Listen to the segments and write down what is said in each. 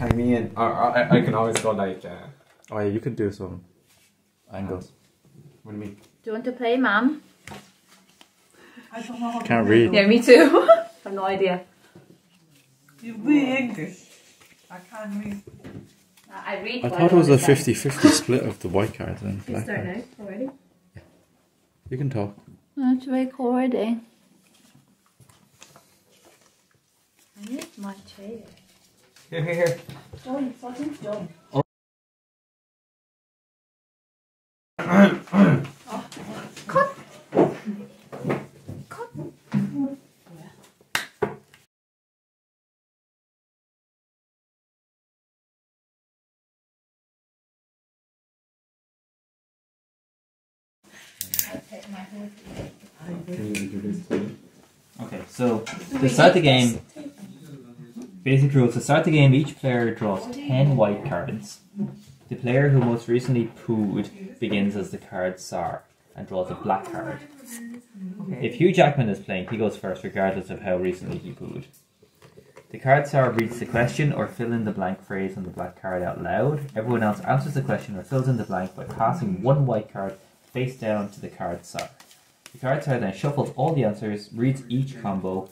tag me in. Or, or I, I can always go like. Uh, Oh yeah, you can do some angles. what do you mean? Do you want to play, Mum? I don't know how Can't to read. Yeah, me too. I've no idea. You read English. I can't read. I read. I thought it was a 50-50 split of the white cards and black cards. already. You can talk. It's recording. I need my chair. Here, here, here. Oh, something's done. Cut. Cut. Can you introduce me? Okay, so to start the game, basic rules. To start the game, each player draws 10 white cards. The player who most recently pooed begins as the card Tsar and draws a black card. If Hugh Jackman is playing, he goes first regardless of how recently he pooed. The card Tsar reads the question or fill in the blank phrase on the black card out loud. Everyone else answers the question or fills in the blank by passing one white card face down to the card Tsar. The card Tsar then shuffles all the answers, reads each combo.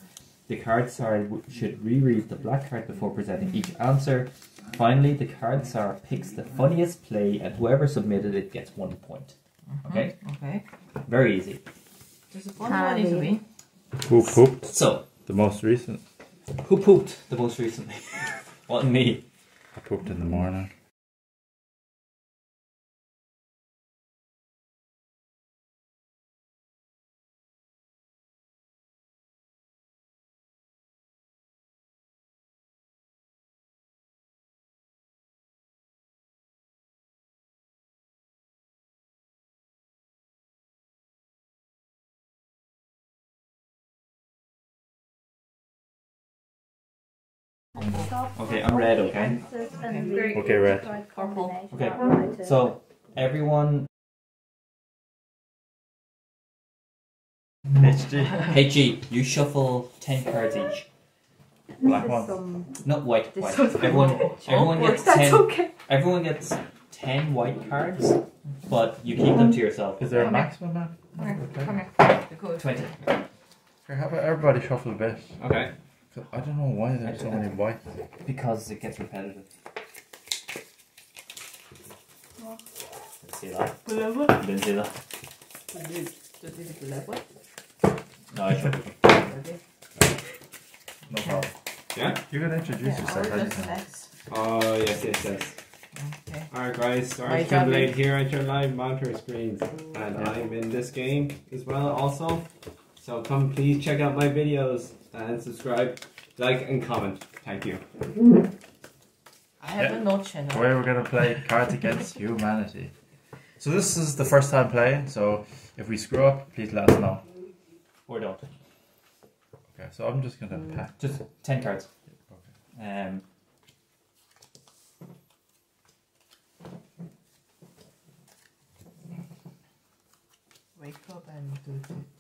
The card Tsar should reread the black card before presenting each answer. Finally, the card Tsar picks the funniest play, and whoever submitted it gets one point. Mm-hmm, okay? Okay. Very easy. There's a fun one is. Who pooped So, the most recent? who pooped the most recently? Wasn't me. I pooped in the morning. Okay, I'm red, okay? Okay, red. Purple. Okay, So, everyone. HG. Hey G, you shuffle 10 cards each. Black one. Not white, white. Everyone, everyone gets That's 10. okay. Everyone gets 10 white cards, but you keep them to yourself. Is there a maximum man? Come here. Okay. Come here. The code. 20. Okay, how about everybody shuffle a bit? Okay. 'Cause I don't know why there's so many white. Because it gets repetitive. Didn't see that. Didn't see that. Does it level? No, I should. Okay. No problem. Yeah? You're gonna introduce Yeah, yourself. I ours is didn't know. next. Oh, yes, yes, yes. Okay. Alright, guys. My Alright, job Blade is- here at your live monitor screens. And I'm in this game as well, also. So come, please check out my videos and subscribe, like, and comment. Thank you. I have a note channel. Today we're gonna play Cards Against Humanity. So this is the first time playing, so if we screw up, please let us know. Or don't. Okay, so I'm just gonna pack. Just 10 cards. Um, Wake up and do it together.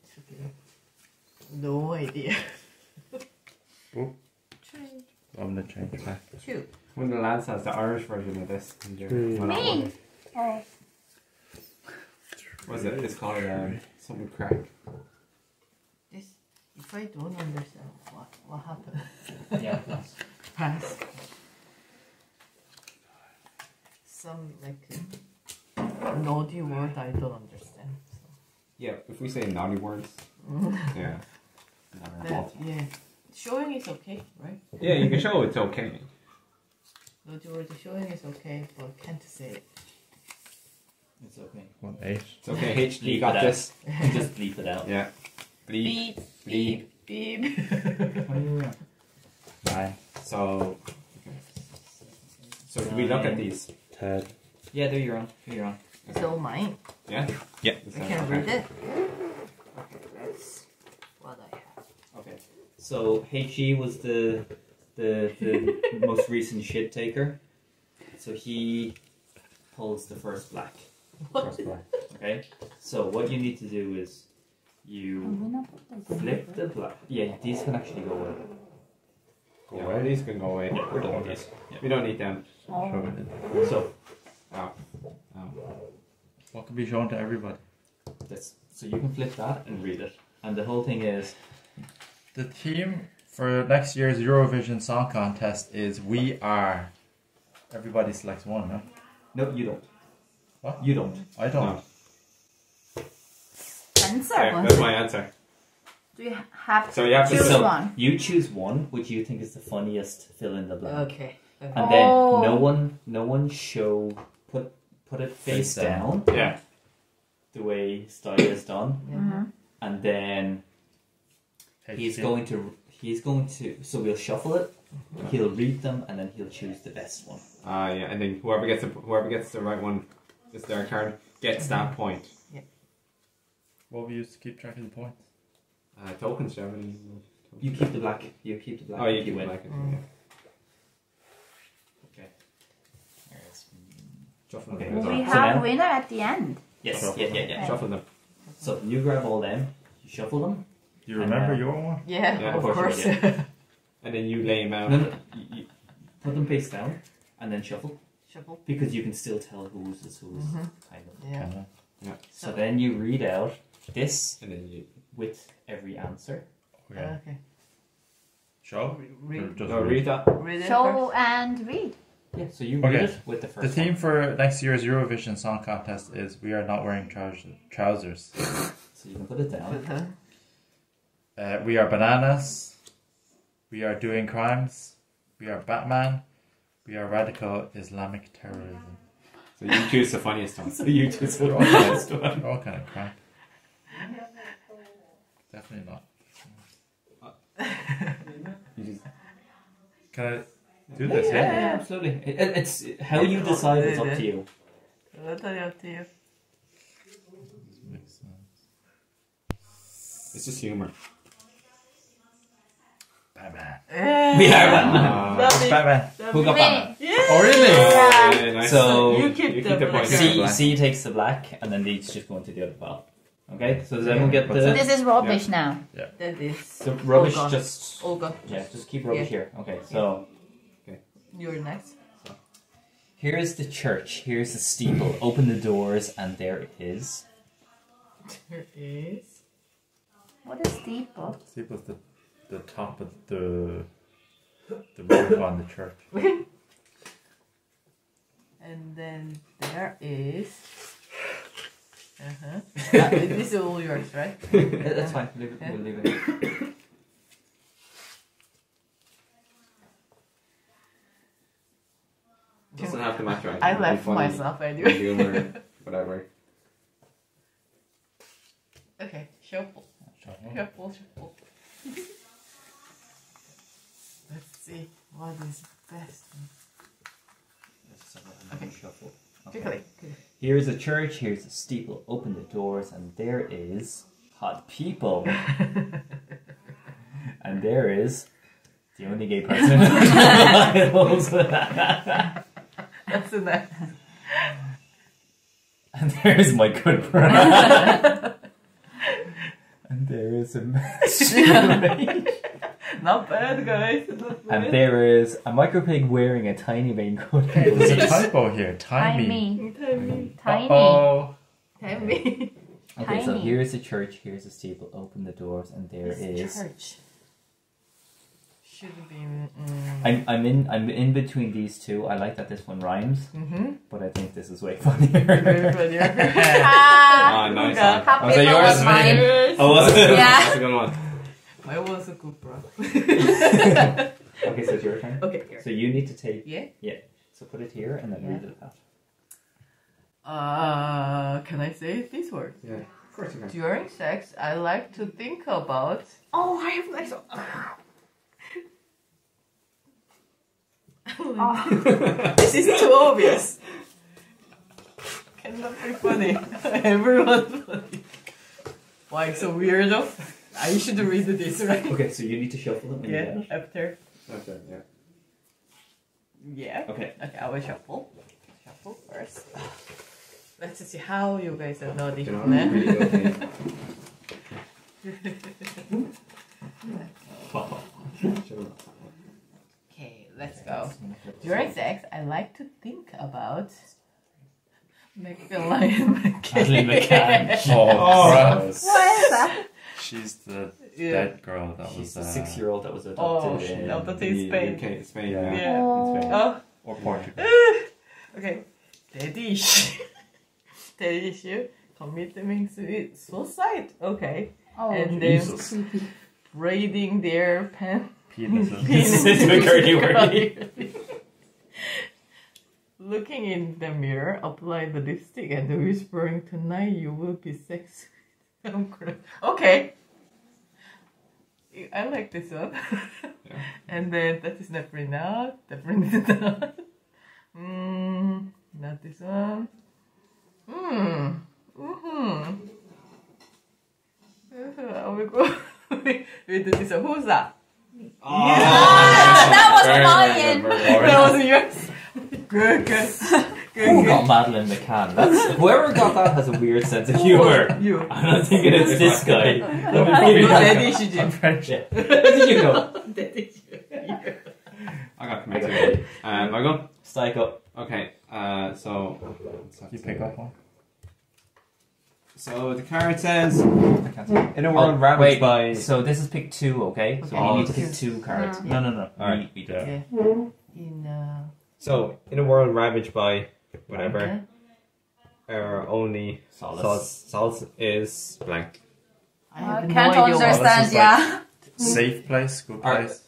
No idea. I'm gonna change back. Two. When the lads has the Irish version of this. and you're- well, not Me. one. What's it? It's called um, something crack. This. If I don't understand what what happened, yeah. pass. Some like naughty word I don't understand. Yeah, if we say naughty words, yeah. Not our But, fault. yeah. Showing is okay, right? Yeah, you can show it's okay. Naughty word showing is okay, but can't say it. It's okay. One eight. It's okay, HD Leave got this. Just bleep it out. Yeah. Bleep. Beep, beep, beep. Nine. So, so do we look at these? Ten. Yeah, there you're on. There you're on. so mine. Yeah? Yeah. I that can okay? read it. Okay, that's what I have. Okay. So HE was the the the most recent shit taker. So he pulls the first black. First black. Okay. So what you need to do is you flip the black. Yeah, these can actually go in. Go Yeah, away. these can go away. Yeah, we're done with these. Yeah. We don't need them. Oh. So Oh. Oh. What can be shown to everybody? that's so you can flip that and read it. And the whole thing is The theme for next year's Eurovision Song Contest is We Are. Everybody selects one, no? no, you don't. What? You don't. I don't. No. Answer Yeah, that's my answer. Do you have So you have to choose so- one? You choose one which you think is the funniest. Fill in the blank. Okay. okay. And then Oh. no one, no one show put put it face, Face down. down, Yeah. the way Style is done, Mhm. and then he's HC. going to he's going to so we'll shuffle it. He'll read them and then he'll choose the best one. Ah, yeah, and then whoever gets the whoever gets the right one, is their card gets that point. Yeah. What we use to keep track of the points. Uh, tokens, do you have any? You keep the black. You keep the black. Oh, you if keep win. like it. Mm. Yeah. Shuffle Okay. them. Will we well. So have now- winner at the end? Yes. Shuffle Yeah, yeah, them. yeah. Shuffle them. So you grab all them. You shuffle them. Do you remember And, uh, your one? Yeah, Yeah, of of course. course And then you lay them out. No, no. You, you put them face down and then shuffle Shuffle. because you can still tell whose is whose. Mhm. Kind of. Yeah. Kinda. So then you read out this And then you. with every answer. Okay. Okay. Show? Read, Or just No, read? read that. read it Show and read. Yeah. So you read Okay. it with the The first theme for next year's Eurovision Song Contest is We Are Not Wearing Trousers. trousers. one. So you can put it down. Put the- Uh, we are bananas. We are doing crimes. We are Batman. We are radical Islamic terrorism. So you choose the funniest one. So you choose the They're all kind best one. of, they're all kind of crap. Definitely not. You just, Can I do this? Yeah, Yeah. yeah, absolutely. It, it- it's how you decide. It's up to you. What up to you? Makes sense. it's just humor. Batman. Eh, We are Batman. Uh, Love it. Batman. Who got Batman? Yeah. Oh, really? Yeah. yeah, nice. So You keep the black. point. C, black. C takes the black, and then these just go into the other pile. Okay. So does everyone get What's the? that? This is rubbish now. Yeah. That is So rubbish. Olga. Just Olga. yeah. Just keep rubbish here. Okay. So Okay. You're next. So. here's the church. Here's the steeple. Open the doors, and there it is. There is. What is steeple? See, was the the top of the the roof on the church. And then there is. Uh huh. this is all yours, right? Yeah, That's fine. Leave it. Yeah. We'll leave it. doesn't have to match right. I left funny. myself anyway. Humor, whatever. okay, shuffle. Shuffle, shuffle. Let's see what is best. Let's have another shuffle. Okay. Quickly. Here's a church. Here's a steeple. Open the doors, and there is hot people. and there is the only gay person in. That's enough. and there is my good friend. And there is a masturbation. Not bad, guys. Not bad. and there is a micro pig wearing a tiny raincoat. There's a typo here. Tiny. Tiny. Tiny. Tiny. Oh, Tiny. Okay, so here's the church, here's the steeple. Open the doors, and there This is. church. Should be. Mm, I'm I'm in I'm in between these two. I like that this one rhymes, mm-hmm. but I think this is way Very funnier. Ah, Ah, nice. Okay. one. happy Was yours, mine. Megan? oh, was it? Yeah. That's a good one. Mine was a good bro. okay, so it's your turn. okay, here. So you need to take. Yeah? Yeah. So put it here and then Yeah. read it out. Uh, can I say these words? Yeah, of course you can. During sex, I like to think about. Oh, I have nice. Oh. this is too obvious. Cannot be funny. Everyone's funny. Why so weirdo? I should read this right. Okay, so you need to shuffle them Yeah, it. after. Okay, yeah. Yeah. Okay. Okay, I will shuffle. Shuffle first. Let's see how you guys are nodding. You know, man. really good thing. Sure. During sex, I like to think about Magdalene Madeleine McCann. Oh, gross. What is that? She's the Yeah. dead girl that She's was the uh, six-year-old that was Oh, adopted she in adopted the Spain. UK, Spain. Yeah. Yeah. Yeah. in Spain. Oh, or Portugal. okay. Daddy issue. Daddy issue. Committing sui- suicide. Okay. Oh, and then Jesus. creepy. braiding their pen. Penises. penis It's a curly curly. Looking in the mirror, apply the lipstick and whispering, Tonight you will be sexy. I'm cra- Okay. I like this one. Yeah. And then that is definitely not. Definitely not. Mm, not this one. Hmm. Mm-hmm. Oh my god. we, we do this one. Who's that? that was Very, annoying. very good, very good. That was yours. Good, good. Good, Who good. got Madeleine McCann? That's whoever got that has a weird sense of humor. You. I'm not thinking it's this guy. Daddy should I'm you. French. Yeah. What did you know? Daddy I got committed. Um, I go. Strike up. Okay. Uh, so. You pick up one. So the card says, I can't see. "In a world Oh, ravaged wait. by." So this is pick two, okay? So Okay. you need to pick two cards. No, no, no. Alright. We, we do. Yeah. In uh So in a world ravaged by whatever, okay. our only Solace. solace, solace is blank. I I have no can't idea what- understand, is yeah. Safe place, good Alright. place.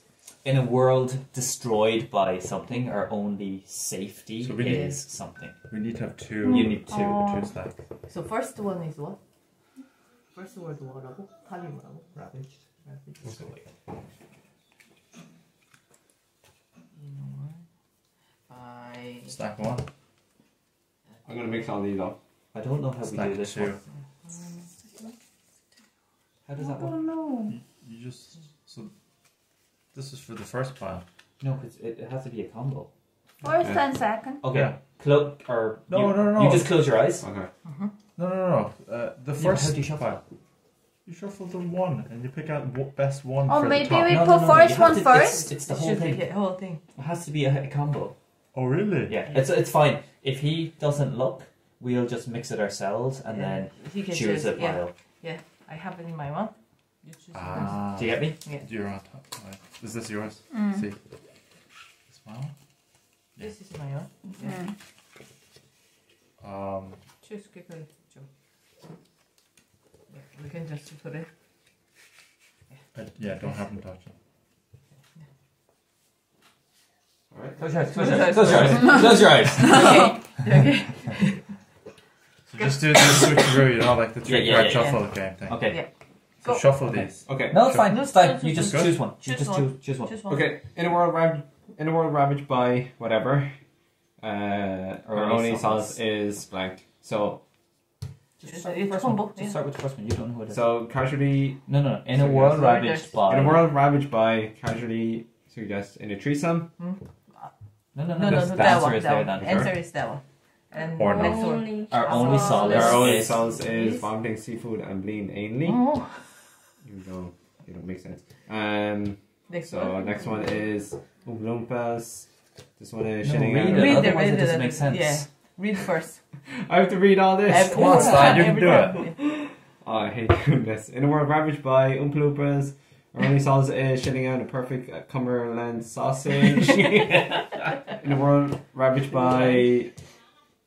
In a world destroyed by something, our only safety So we need- is something. We need to have two. You need two. two stacks. So first one is what? First word 뭐라고? 칼이 뭐라고? Ravaged. Ravaged. By Stack one. I'm gonna mix all these up. I don't know how we do this two. one. How does that work? I don't know. You just so. This is for the first pile. No, because it, it has to be a combo. First Yeah. and second. Okay. Yeah. Clo- or No, you, no, no, You just close your eyes. Okay. No, no, no. no. Uh, the Yeah, first how do you shuffle? pile. You shuffle the one, and you pick out the best one Oh, for maybe the top. we No, put no, no, first you one to- first? It's, it's the whole thing. the whole thing. It has to be a, a combo. Oh, really? Yeah, it's it's fine. If he doesn't look, we'll just mix it ourselves and then he can choose a Yeah, pile. I have it in my one. You choose Ah. Do you get me? You're on top. Right. Is this yours? Mm. See. This one. first. This is my one. Yeah. Mm. Um. Choose quickly. Joe. Yeah, we can just put it. I, yeah. Don't have them touch it. All right. Close your eyes. Close your eyes. Close your eyes. Close your eyes. Okay. okay. So just do the switcheroo, you know, like the three Yeah, yeah, card yeah, shuffle game thing. Okay. Yeah. So Go. shuffle Okay. these. Okay. No, it's fine. Just- It's fine. You just just- choose one. You choose just one. choose choose one. Choose one. Okay. In a world ravaged, in a world ravaged by whatever, uh, our Only only solace. solace is blank. So, Just start it's with the first one. Just start with the first one. You don't know who it is. so casually no, no, no. In a world ravaged by. in a world ravaged by casually suggest in a threesome. No, no, no. No, no, no, the that answer one. is That there one. then. Answer is that one. And Or no. next one. Only Our only solace. Our only is- solace is Yes. vomiting seafood and bleeding anally. Oh. You don't, you don't make sense. Um, Next so one. next one is Oompa Loompas. This one is No, shitting read out. it. Read it, read it it, doesn't make sense. yeah. Read first. I have to read all this. Every Come on, time, you can every do time. Oh, I hate doing this. In a world ravaged by Oompa Loompas, our only solace is shitting out a perfect uh, Cumberland sausage. In a world ravaged by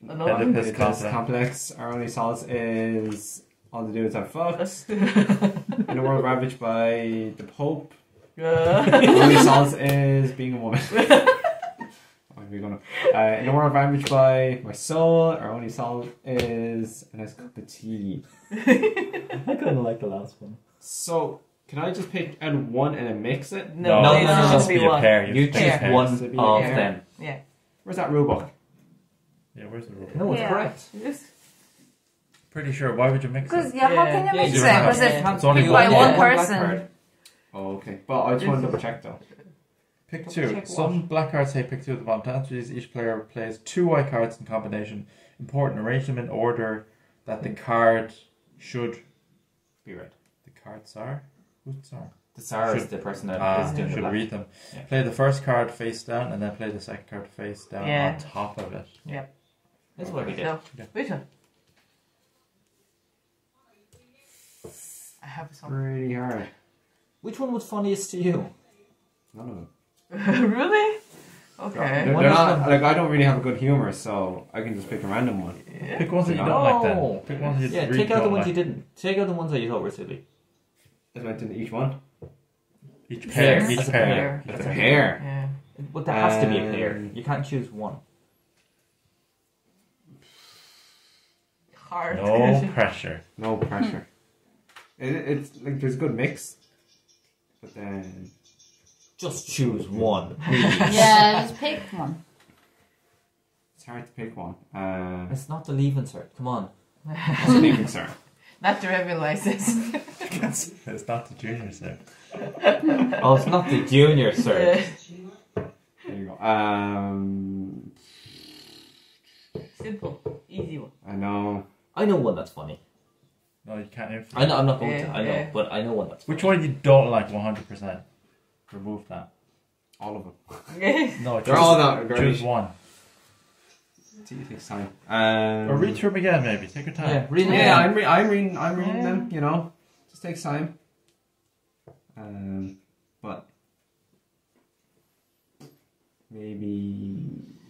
Another one. Oedipus Oedipus complex. complex, our only solace is all the dudes are fucked. In a world ravaged by the Pope, our only solace is being a woman. We're gonna, uh, in a world ravaged by my soul, our only solace is a nice cup of tea. I kind of like the last one. So, can I just pick out one and then mix it? no, No, no, no, no, just be be a one. pair. You pick choose pairs. one of fair. them. Yeah. Where's that rule book? Yeah, where's the rule? No, it's Yeah. correct. Yes. Pretty sure. Why would you mix it? Because it? yeah, how can you mix you it? Because it It's only by one. one Yeah. person. Oh, okay. But I just wanted to double check though. Pick Double two. check Some black cards say pick two at the bottom. To answer these, each player plays two white cards in combination. Important, arrange them in order that the card should Be right. The cards are. Who's are? The Tsar is the person that is Ah, doing the should black. read them. Yeah. Play the first card face down, and then play the second card face down Yeah. on top of it. Yeah. That's what we did. So, Yeah. which one? I have some. Pretty hard. Which one was funniest to you? None of them. really? They're, Okay. They're of not like I don't really have a good humor, so I can just pick a random one. Yeah. Pick ones that you No. don't like then. Pick ones that you Yeah, really take out the don't ones like. you didn't. Take out the ones that you thought were silly. I went into each one. Each pair. Pair. Each As a pair. pair. That's a hair. Yeah. But there has to be a pair. Um, You can't choose one. Hard. No pressure. No pressure. it, it's like there's a good mix, but then Just choose one. Yeah, just pick one. it's hard to pick one. Uh, It's not the leaving cert. Come on. what's the name, sir? Not the driving license. it's not the junior cert. Oh, it's not the junior cert. There you go. Um, Simple, easy one. I know. I know one that's funny. No, you can't influence. I know. I'm not going to. Yeah, I know, yeah. but I know one that's. Which one you don't like 100%? Remove that. All of them. Okay. No, They're choose, all not choose great. one. It takes time. Um, Or read through them again, maybe. Take your time. Yeah, read it. Yeah, again. I'm, re- I'm reading. I'm reading Yeah. them. You know, just takes time. Um, but maybe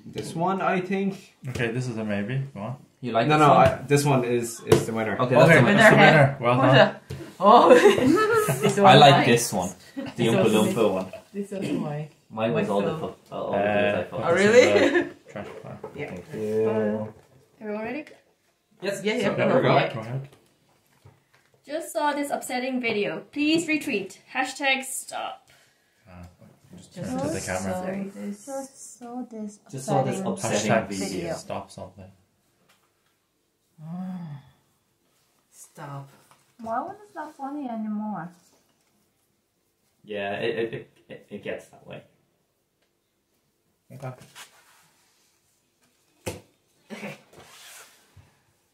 this one. I think. Okay, this is a maybe. Go on. You like no, this no. one? I, this one is is the winner. Okay, Okay, that's the winner. that's the Winner. winner. Well What's done. that? Oh, this I like mine. this one. The This Oompa Loompa one. This one's mine. Mine was all the Myself. all the I Uh, thought. Oh, really? Trash pile. Yeah. Thank you. Everyone ready? Yes. Yeah, yeah. So, Yeah, there we go. Go ahead. Just saw this upsetting video. Please retweet. Hashtag stop. Ah, just Just turn to the saw camera. Sorry. this. Just saw this Just saw this upsetting upsetting Hashtag video. stop something. Stop. Why one is not funny anymore? Yeah, it, it, it, it, it gets that way. Okay. Okay.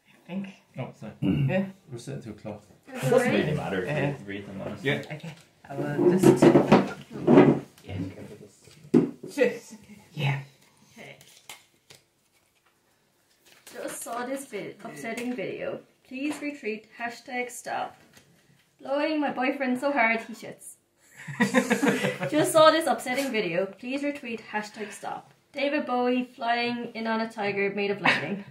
I think. Oh, sorry. Yeah. We're sitting too close. It doesn't really matter if Yeah. you read them honestly. Yeah. Okay. I will just. Yeah. Yeah. Okay. Just saw this vid- upsetting video. Please retweet. Hashtag stop. Blowing my boyfriend so hard he shits. Just saw this upsetting video. Please retweet. Hashtag stop. David Bowie flying in on a tiger made of lightning.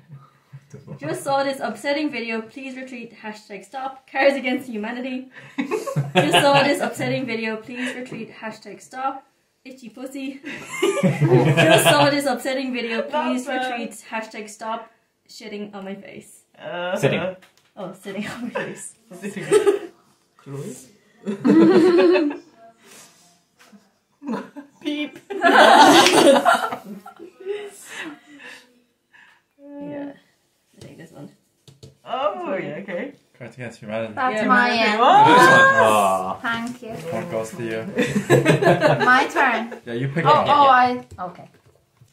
Just saw this upsetting video. Please retreat. Hashtag stop. Cards Against Humanity. Just saw this upsetting video. Please retreat. Hashtag stop. Itchy pussy. Just saw this upsetting video. Please retreat. bad. retweet. Hashtag stop. Shitting on my face. Uh, Sitting. Oh, sitting on my face. Sitting. Chloe. Beep. okay. Cards Against Humanity. That's Yeah, my okay. end. What? Aw. Thank you. Point goes to you. My turn. Yeah, you pick Oh, it. oh, I. Okay.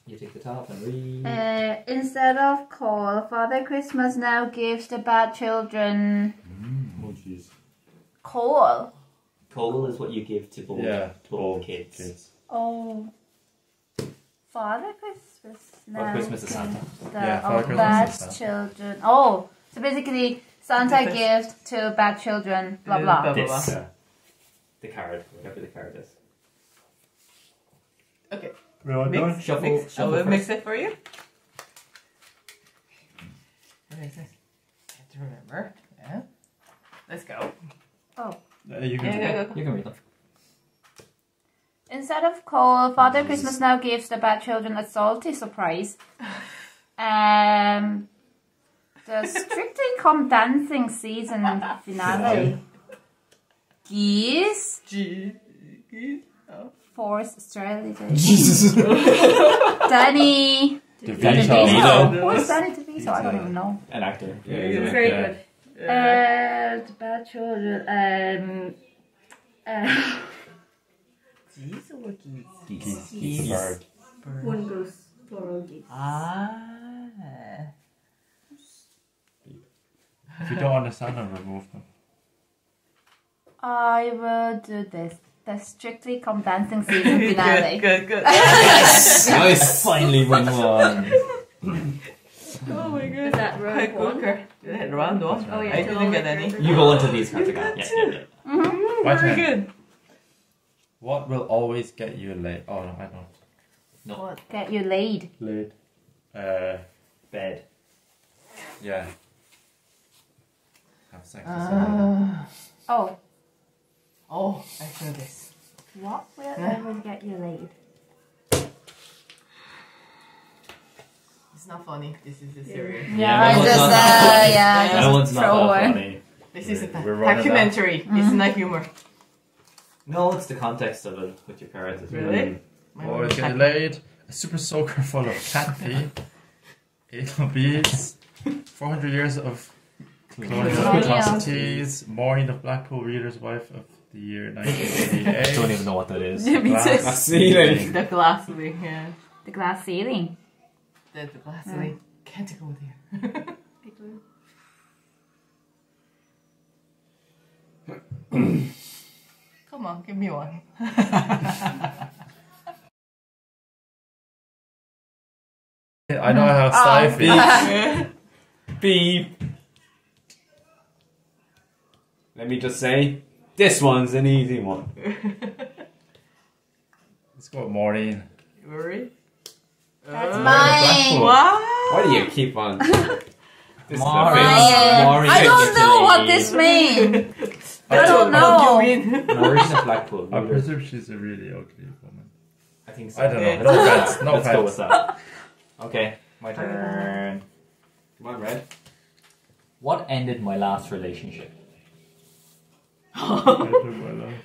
You take the top and read. Uh, instead of call, Father Christmas now gives the bad children Oh, jeez. coal. Coal is what you give to old, Yeah, to old kids. kids. Oh. Father Christmas now. Father Christmas is gives Santa. The Yeah, Father oh, Christmas bad is Santa. children. Oh, so basically, Santa gives to bad children. Blah Blah, blah. blah. This. Yeah. The card, whatever the card is. Okay. Well Mix. Shuffle- mix. I shuffle will first. mix it for you. What is this? I have to remember. Yeah. Let's go. Yeah, you can Yeah, do go, it. go, go. You can read them. Instead of coal, Father Christmas now gives the bad children a salty surprise. Um, the Strictly Come Dancing season finale. Geese G. Force Strategy. Jesus. Danny DeVito. DeVito. Who is Danny DeVito? I don't even know. An actor. Yeah, Yeah. yeah. Very Yeah. good. Uh, the bad children. Um, uh, Geese or geese? Geese. Geese. Bird. One goose, plural geese. Ah. If you don't understand them, remove them. I will do this. The Strictly Come Dancing season finale. good, good, good. Nice. Finally win one. oh my Is god. that round Quick one? looker. Yeah, round one. Oh yeah, I didn't get any. You go into these cards again. Yeah, yeah, yeah. Mm, My very turn. good. What will always get you late? Oh no, I don't. What? Get you laid. Late. Uh, Bed. yeah. Have sex. with Uh, someone. Oh, oh, I know this. what will Yeah. ever get you laid? It's not funny. This is a serious. Yeah, I that just, one's uh, not- yeah, I That just one's not throw that away. funny. This is a We're running documentary. It's not humor. No, it's the context of it with your cards. as well. Really? Always get you laid. A super soaker full of cat pee. Anal beads. 400 years of colonial Oh, yeah. atrocities. Maureen of Blackpool, Reader's Wife of the year I 1988. don't even know what that is. Me Glass too. That's ceiling. The glass ceiling, yeah. The glass ceiling. The, the glass ceiling. Can't go with you. Come on, give me one. I know how Oh. stify. Beep. Let me just say, this one's an easy one. Let's go with Maureen. Worry? That's Uh, mine. What? Why do you keep on? This Maureen. famous Maureen I don't know what this means. I That's don't what know. you win. Maureen of Blackpool. I presume she's a really ugly woman. I think so. I don't know. Yeah. No offense. No Let's go with that. Okay, my turn. Come on, Red. What ended my last relationship?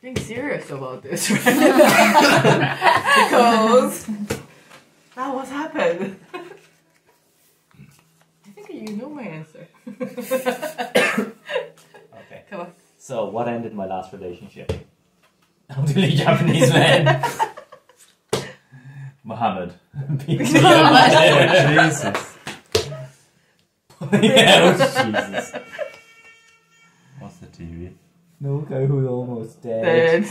Being serious about this, right? because that was happened. I think you know my answer. Okay. Come on. So, what ended my last relationship? Elderly Japanese man. Muhammad. Jesus. yeah, oh, Jesus. What's the TV? No guy who's almost dead. Then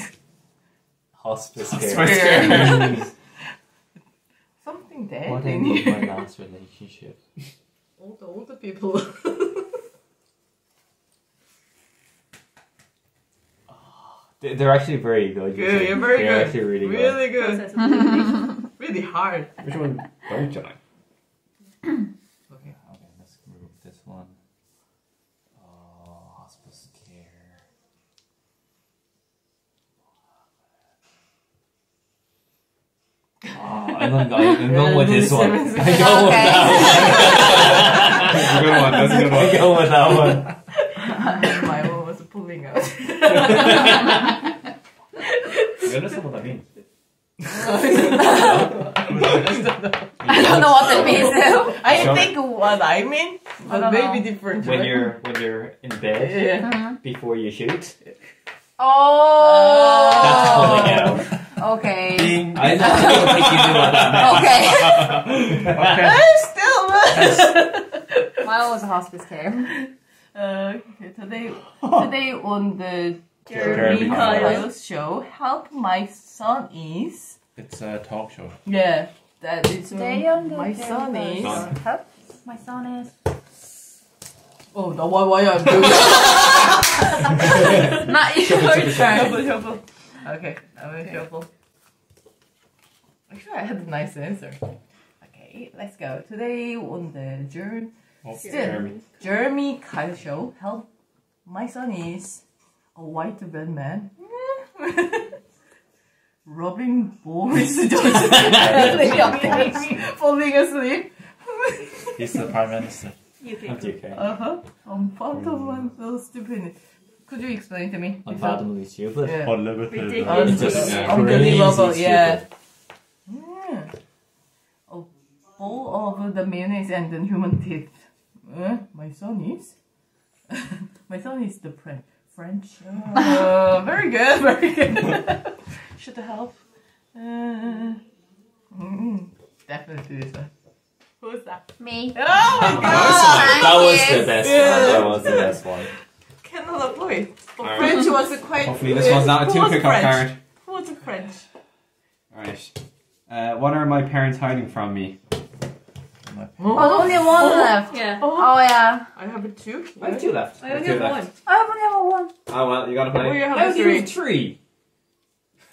Hospice Hospice care. care. something dead what in ended my last relationship? All the older people. They- They're actually very good. you good, you're very They're good. actually really, good. really good. Process of elimination. Really hard. Which one don't you like? Okay. Okay, let's group this one. Oh, hospice care. Oh, I'm gonna go, I'm going with this one. I'm going that That's a good one. That's a good one. I'm one. that one. my one was pulling out. You understand what that means? I don't know what that means. though. I think what I mean, but don't maybe know. different. When you're when you're in bed yeah. before you shoot, Oh. that's pulling out. Okay. Ding. I don't think you knew what that meant. Okay. still. Mine was a hospice care. Uh, okay, today, today on the Jeremy Jeremy Kyle. Kyle's show, help my son is. It's a talk show. Yeah, that is. Stay um, on the my son is. Son. Help. My son is. Oh, no, why, why I'm doing Not your turn. Shuffle, shuffle. Okay, I will shuffle. Actually, I had a nice answer. Okay, let's go. Today on the Jer- Oh, Still. Jeremy. Jeremy Kyle show, help my son is a white bed man. Rubbing Boris Johnson falling asleep. He's the prime minister. That's okay. Uh huh. Unfathomable stupid. Could you explain to me? Unfathomably stupid. Yeah. Unlimited. Ridiculous. It's just Yeah. Unbelievable, crazy yeah. stupid. Yeah. A bowl of the mayonnaise and the human teeth. Uh, my son is. my son is the French. French. Uh, very good, very good. Should help. Uh, mm, definitely this one. Who's that? Me. Oh my god! that was Thank the best Yeah. one. That was the best one. Cannot avoid. But Alright. French was a quite. Hopefully this was not a Who two was pickup French? card. Who was a French? Alright. Uh, what are my parents hiding from me? Oh, only one left. Yeah. Oh yeah. I have a two. I have two left. I only Two have left. one. I only have a one. Oh well, you gotta Oh, play. you have How a do you three. have three?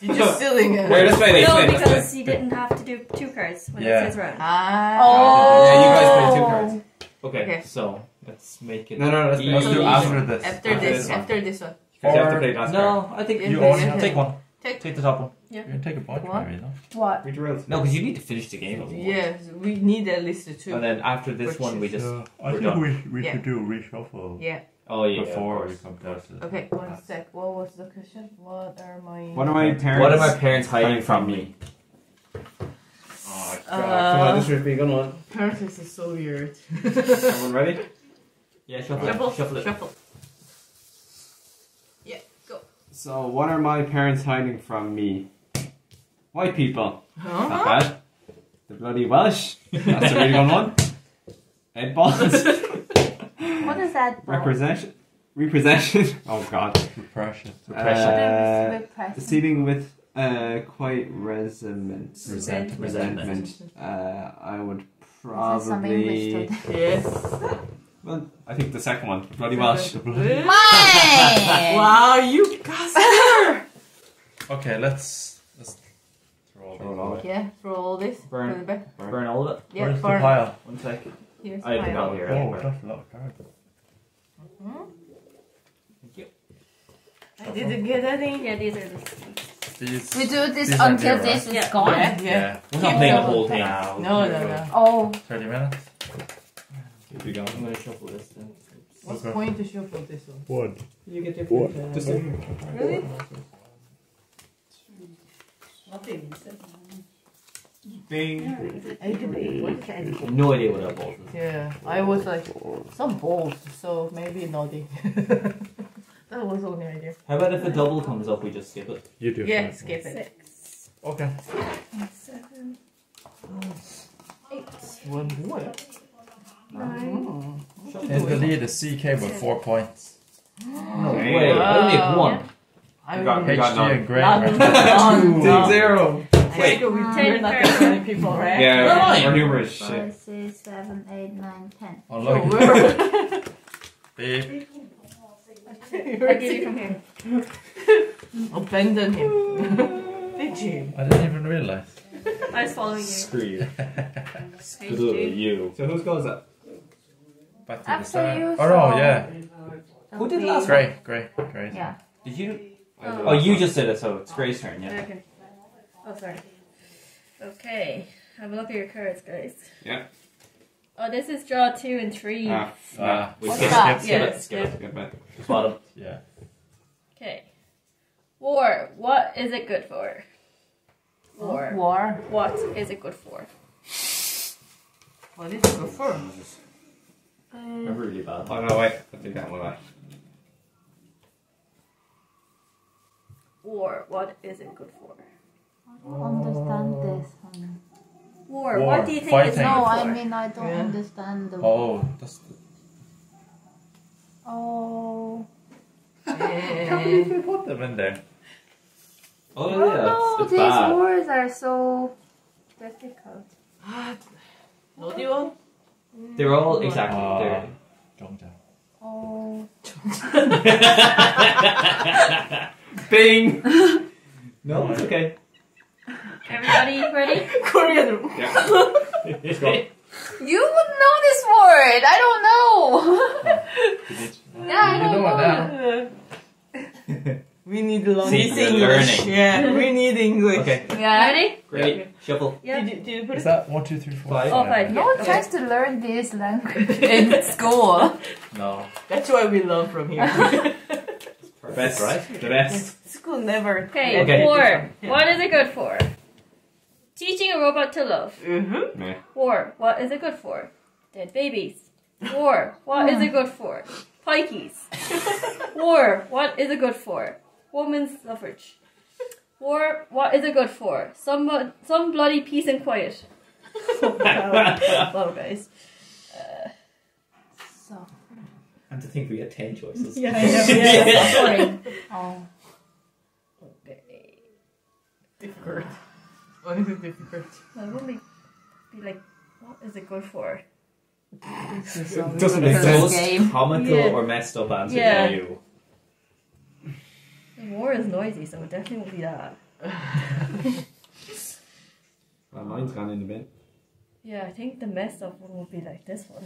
Did you stealing it? Here, let's play this. No, play, let's because play. you didn't have to do two cards when Yeah. it says round. Ah. Oh. Yeah, you guys play two cards. Okay, Okay. so let's make it. No, no, let's play. Let's do after this. After After this, this after this one. Because you have to play last card. No, I think Yeah, You yeah, only yeah. have take one. Take- Take the top one. You can take a point What? maybe, no? What? Read the rules. No, because you need to finish the game. otherwise. Yes, we need at least a two. And then after this one, we just. So, I think done. we, we Yeah. should do a reshuffle Yeah. Oh yeah. before of we come down to Okay. One sec. What was the question? What are my? What are my parents? What are my parents hiding from me? Oh, God. Uh, Come on, this should be a good one. Parents is so weird. Everyone ready? Yeah, shuffle, Shuffle. Shuffle it. shuffle. Yeah, go. So, what are my parents hiding from me? White people. Not Huh? bad. The bloody Welsh. That's a really good one. Ed Balls. What is that? ball? Representation. Repossession. Oh god. repression. Repression. Uh, Repression. the with uh, quite resentment. Resentment. Resentment. Uh, I would This is some English probably. today. Yes. Well, I think the second one. Bloody Welsh. Mine. Wow, you guys. Okay, let's let's throw all Throw it all away. yeah, throw all this. Burn. Put it. Burn all of it. Yeah, Where's the pile? One sec. Here's I have to pile. go here. Oh, that's a lot of cards. Mm-hmm. I didn't get any. Yeah, these are the. These. We do this until new, this is Yeah. gone. Yeah, yeah. Yeah. We're not playing the whole thing. No, no, no. Oh, 30 minutes? Keep it going. I'm gonna shuffle this then. What's Okay. point to shuffle this one? One. You get different. Uh, Just Really? Nothing. Bing. I didn't. no idea what that ball is. Yeah, I was like some balls, so maybe nothing. that was the only idea. How about if a double comes up, we just skip it? You do. Yeah, fine. skip it. Six, Okay. seven, eight, One more. Nine. In the lead is CK with four points. No way. I only one. I got- will- got HG and Greg. Not- right? none, Big none. zero. I think we we're not that many people, right? Yeah, Nine. we're numerous. Shit. five, six, seven, eight, nine, ten. Oh, So look. Oh, we're Beep. I give you from here. abandon him. Did you? I didn't even realize. I was following you. Screw you. Screw you. So whose goes that? Back to the After start. you, Oh no, yeah. Who did last one? Great, great, great. Yeah. Did you? I Oh, you just did it, so it's Gray's turn, yeah. Okay. Oh, sorry. Okay. Have a look at your cards, guys. Yeah. Oh, this is draw two and three. one. Ah, Ah, We What's skip, that? skip, skip Yeah, it, skip it. Good bet. Bottom. yeah. Okay. War. What is it good for? War. War. What is it good for? What is it good for? I'm really bad. Oh no, wait. I think that one back. War. What is it good for? I don't understand this. um, War. War. What do you think it's Fighting. No, for? I mean I don't Yeah. understand the. Oh, that's the, Oh. How did you put them in there? Oh, Oh yeah, no, it's, it's these bad. words are so difficult. What do you want? They're all exactly. Ah. They're, Jongja. Oh. Bing. no, it's okay. Everybody ready? Korean. Yeah. Let's go. You would know this word. I don't know. You did- yeah, I don't know know. It now. We need learn See, this you're English. learning. Yeah, we need English. Okay, Yeah. Ready? great. Shuffle. Yeah. Did you, did you put Is it? that one, two, three, four? Five. Oh, five. No Yeah. one okay. tries to learn this language in school. No. That's why we learn from here. The best, right? The best. School never. Okay. Okay. War. What is it good for? Teaching a robot to love. Mm-hmm. Meh. War. What is it good for? Dead babies. War. What is it good for? Pikeys. War. What is it good for? Women's suffrage. War. What is it good for? Some uh, some bloody peace and quiet. wow. wow, guys. Uh, so. And to think we had 10 choices. Yeah, I know. Yeah, sorry. Oh. Okay. Difficult. What is it difficult? Well, wouldn't be like, what is it good for? It doesn't make First sense. game. Comical Yeah. or messed up answer Yeah. for you. The war is noisy, so it definitely won't be that. Well, mine's gone in a bit. Yeah, I think the messed up one would be like this one.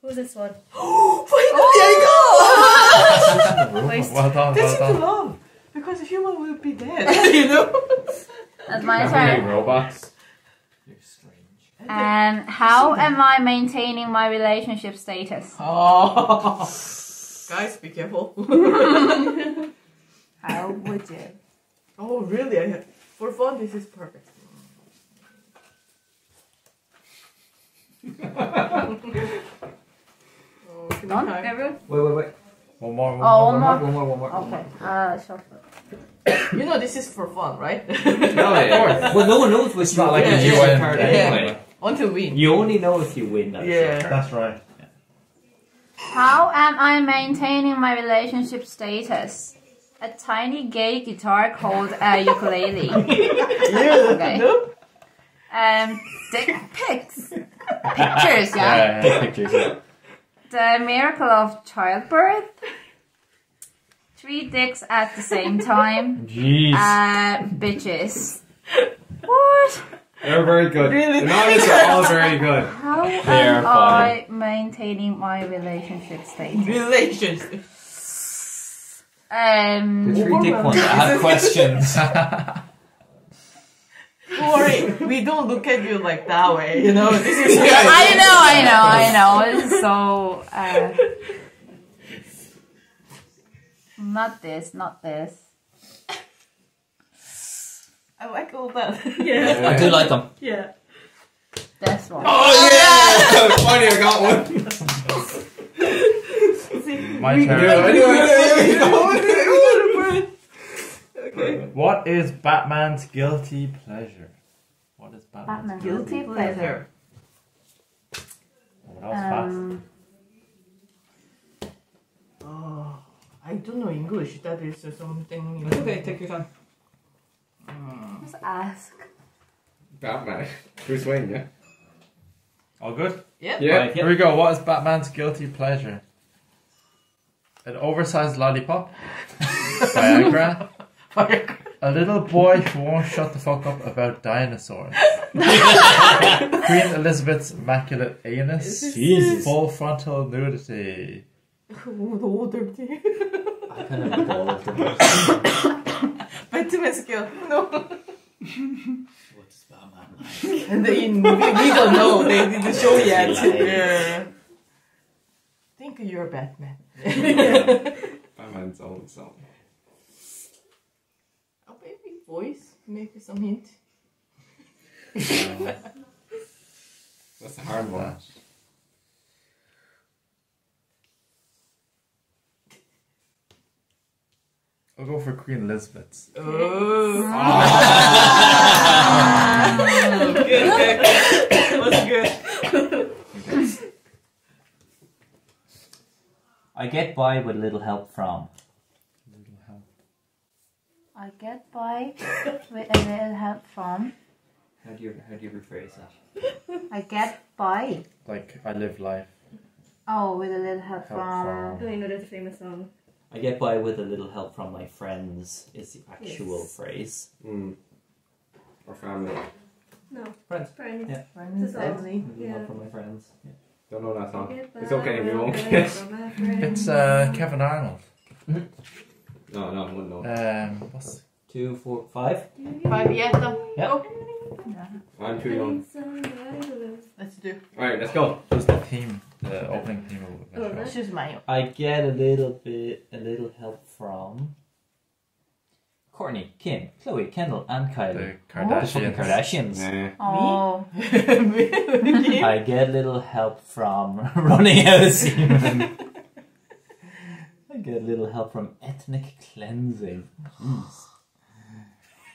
Who's this one? Finally, I Waste. Well done! This well is done. love. Because a human would be dead. you know? That's my Hey, turn. robots. You're strange. And how am I maintaining my relationship status? Oh. Guys, be careful. How would you? oh, really? I have, for fun, this is perfect. oh, can Done? I- Everyone? Wait, wait, wait. One more, one Oh, more. one more. One more, one more. Okay. Uh, shuffle. You know this is for fun, right? No, yeah. Well, no one knows which It's not like Yeah, a yeah, UN card yeah. anyway. Until we. You only know if you win. That's Yeah. your That's right. How am I maintaining my relationship status? A tiny gay guitar called a ukulele. Yeah. Okay. No? Um, dick pics. Pictures, yeah. Yeah, Take yeah. pictures. yeah. The miracle of childbirth. Three dicks at the same time. Jeez. Uh, bitches. What? They're very good. Really? The novels are all very good. How They're am funny. I maintaining my relationship status? Relationship. Um, The three dick ones. I have questions. Don't worry, we don't look at you like that way, you know? This is I know, I know, I know. It's so. Uh, not this, not this. I like all that. Yeah. I do like them. Yeah. This one. Oh yeah! Finally, I got one. My Yeah, turn. anyway, anyway, okay. What is Batman's guilty pleasure? What is Batman's Batman. Guilty pleasure. Oh, that was fast. Um, Oh, I don't know English. That is something. It's okay, take your time. just ask. Batman. Bruce Wayne, yeah? All good? Yep. Yeah. Right, Here we go. What is Batman's guilty pleasure? An oversized lollipop, Viagra, a little boy who won't shut the fuck up about dinosaurs, Queen Elizabeth's immaculate anus, Jesus. full frontal nudity. Oh, the older thing. I kind of like all of them. Batman's skill. No. What's Batman like? And the, in movie, we don't know. They didn't show yet. Yeah. Think you're Batman. Batman's own song. Oh, maybe voice. Maybe some hint. That's a hard one. I'll go for Queen Elizabeth's. Oh. Ah. good, good. That was good. I get by with a little help from. I get by with a little help from. How do you how do you rephrase that? I get by. Like, I live life. Oh, with a little help, Help from. I don't even know that's a famous song. I get by with a little help from my friends is the actual Yes. phrase. Mm. Or family. No. Friends. Friends. Yeah. Friends This song. only. A little Yeah. help from my friends. Yeah. Don't know that song. Get It's okay, we by won't with get from my friends. It's uh, Kevin Arnold. No, no, I wouldn't know. Um, what's Two, four, five. Five yet. Yeah. Go. I'm too young. Let's do. Alright, let's go. just the theme, the opening theme of the Oh, show? nice. Choose my I get a little bit, a little help from Kourtney, Kim, Khloe, Kendall, and Kylie. The fucking Kardashians. Kardashians. Nah. Oh, Me? I get a little help from running out of semen. I get a little help from ethnic cleansing.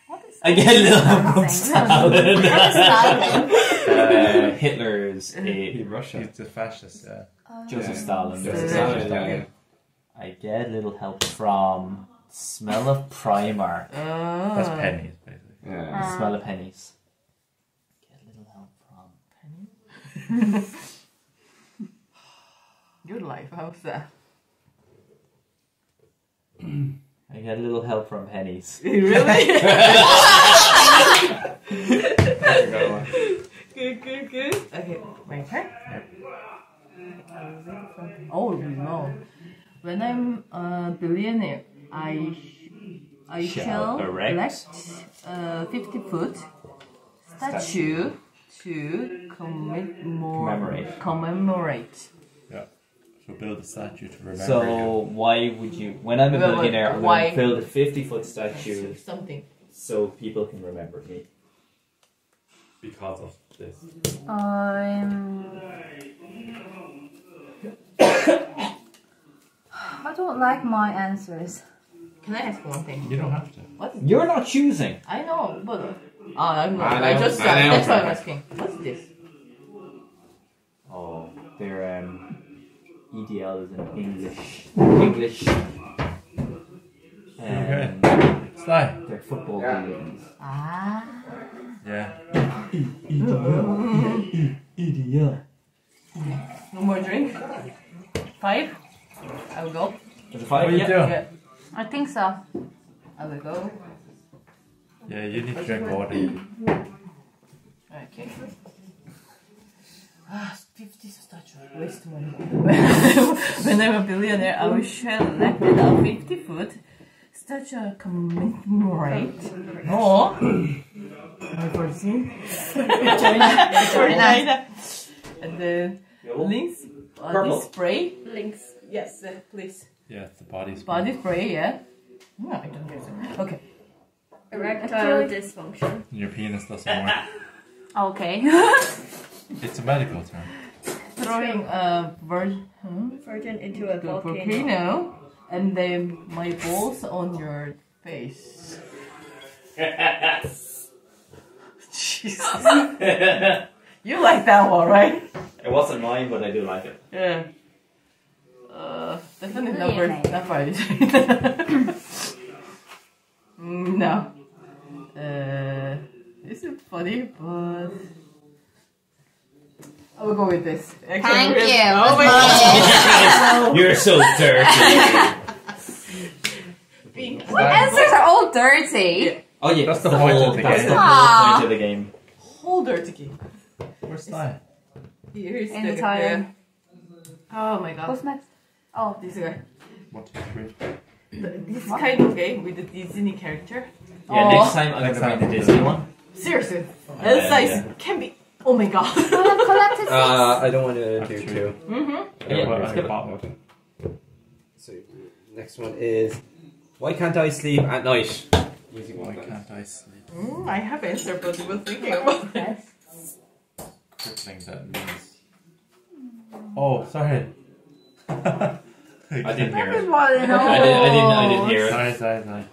what is I get a little help from Cleansing. salad. Salad. uh, Hitler's In a Russia. He's the fascist, yeah. Joseph Yeah. Stalin. Joseph Stalin, Stalin, yeah. I get a little help from smell of Primark. Ah. That's pennies, basically. Yeah. Uh, Smell of pennies. Get a little help from pennies. Good life. How's that? I get a little help from pennies. really? good, good, good. Okay, my turn. Oh no! When I'm a billionaire, I I Shall shall erect erect a fifty foot statue to commemorate. Commemorate. Commemorate. So build a statue to remember So why would you? When I'm a Well, billionaire, I'm going to build a 50 foot statue Something. so people can remember me. Because of this. I'm. I don't like my answers. Can I ask one thing? you. You don't have to. What? You're not choosing. I know, but uh, ah, I'm not. I I, know, just I uh, know. that's why I'm asking. What's this? Oh, they're um, EDL is an English English. Okay. Um, Sly. they're football Yeah. hooligans. Ah. Yeah. EDL. No more drink. Five. I will go. There's a What five. are you yeah. doing? Yeah. I think so. I will go. Yeah, you need to drink water. Okay. Ah, 50 statue. Waste money. when I'm a billionaire, I will shall elect a 50 foot statue commemorate. Oh! My 14. China. And then Lynx uh, Purple. this spray. Lynx. Yes, uh, please. Yeah, it's the body spray. Body spray, yeah. No, I don't use it. Okay. Erectile dysfunction. Your penis doesn't work. Okay. It's a medical term. Throwing a virgin. Huh? Hmm? Virgin into a the volcano. volcano and then my balls on your face. Jesus. you like that one, right? It wasn't mine, but I do like it. Yeah. Uh, definitely not Billionaire. very, not very. Mm, no. Uh, this is funny, but I will go with this. Actually, Thank really- you. Oh my god. You're so dirty. what answers are all dirty. Oh yeah, That's the point whole, of the that's game. the whole point of the game. Whole dirty key. Where's Sly? Here's In the the time. Oh my god. Who's next? Oh, This guy. One, two, three. The- This kind of game with the Disney character. Yeah, Oh. next time I'm Next gonna bring the. Disney one. Seriously. And Elsa then, is yeah. can be. Oh my god. we have collected six. Uh, I don't want to do Two. two. mm-hmm. Yeah, well, let's I go. bought one. So, next one is Why can't I sleep at night? Using Why one of can't I sleep? Mm, I have answer, but we were thinking about it. Crippling that means. Oh, sorry. I didn't hear it. I didn't. I didn't. I didn't hear it. Sorry, sorry, sorry.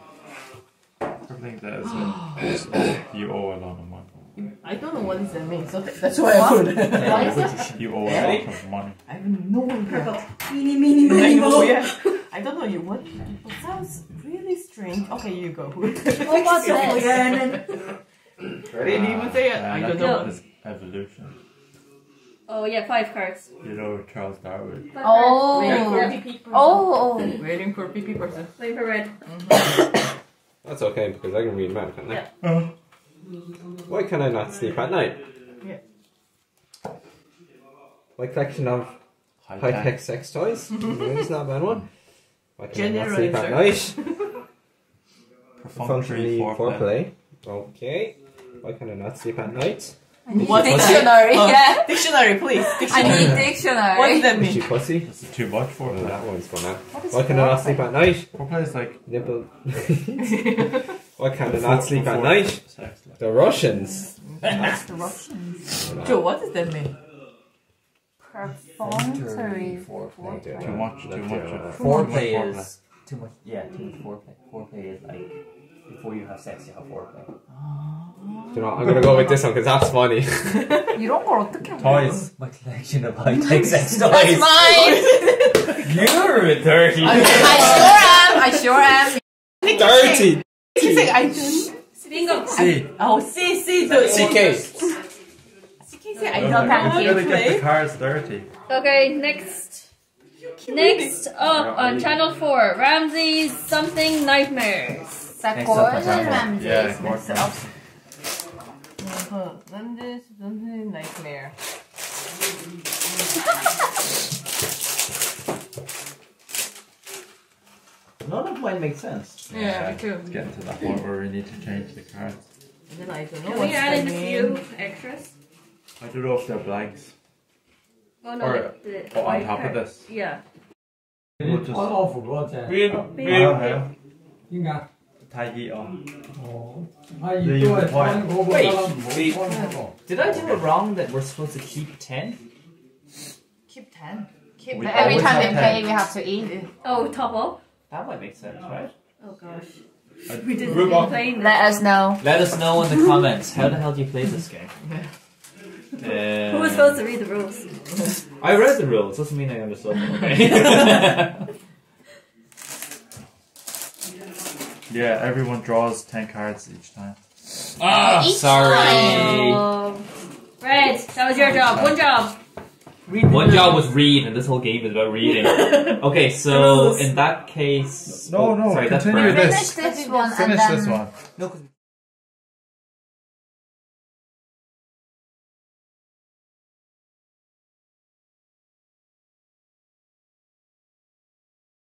Crippling that is when you owe a lot of money. I don't know what does that mean, so that's why I put it. What is it? You owe a lot of money. I have no idea. Meeny, meeny, I meeny, know, yeah. I don't know you. What? It sounds really strange. Okay, you go. What was that this? Didn't uh, even say it. Uh, I don't know. That is evolution. Oh yeah, five cards. You know Charles Darwin. Five Oh. Waiting for Oh. pee pee. Oh, Waiting for pee pee person. cards. Wait for red. Mm-hmm. That's okay because I can read them out, can't I? Yeah. Uh-huh. Why can I not sleep at night? Yeah. My collection of high tech sex toys. Mm-hmm. It's not a bad one. Why can I not sleep at night? Perfunctory Functionally foreplay. foreplay. Okay. Why can I not sleep at night? What dictionary. Oh, Yeah, Dictionary, please. I need Dictionary. need What dictionary. does that Is she pussy? This is too much Oh, foreplay. that one's fun now. What is Why can I not sleep at night? Foreplay is like. Nipple. Why can I not sleep at night? The Russians. That's the Russians. Joe, what does that mean? Perfunctory. Foreplay. Too much, too much. of- too Foreplay foreplay. is too much. Yeah, too much foreplay. Foreplay is like before you have sex, you have foreplay. Oh. You know, I'm gonna go with this one because that's funny. 이런 걸 어떻게 Toys. My collection of high tech sex toys. mine. You're dirty. I sure am. I sure am. Dirty. He's like, I didn't. See. Oh, see, see CK. CK said, I don't have you. You're gonna get the eh? cars dirty. Okay, next. Next up on Channel 4, Ramsay's Something Nightmares. 사골 yes, 람지. 람지 람지 nightmare. None of mine makes sense. Yeah, yeah me. Getting to that point where we need to change the cards. And then I don't know. Can we add in a few extras? I don't know if they're blanks. Oh no, or, the, the or on top card. of this. Yeah. We'll just... Oh, for God's sake. Being, being, being, being, being, being, being, 太热哦。哦，我热都系关嗰个得啦，唔好关嗰个。 Did I do it wrong that we're supposed to keep 10? Keep 10. Keep We But every always time we have play, 10. we have to eat. Oh, top up? That might make sense, right? Oh gosh. I- We didn't Group even up. play Let us know. Let us know in the comments. How the hell do you play this game? Who was supposed to read the rules? I read the rules. Doesn't mean I understood them. Okay? Yeah, everyone draws 10 cards each time. ah, Each sorry. Oh. Red, that was your job. One job. One job was read, and this whole game is about reading. Okay, so in that case, No, oh, no, sorry, that's continue Brad. this. Finish this one and Finish then this one. No, 'cause-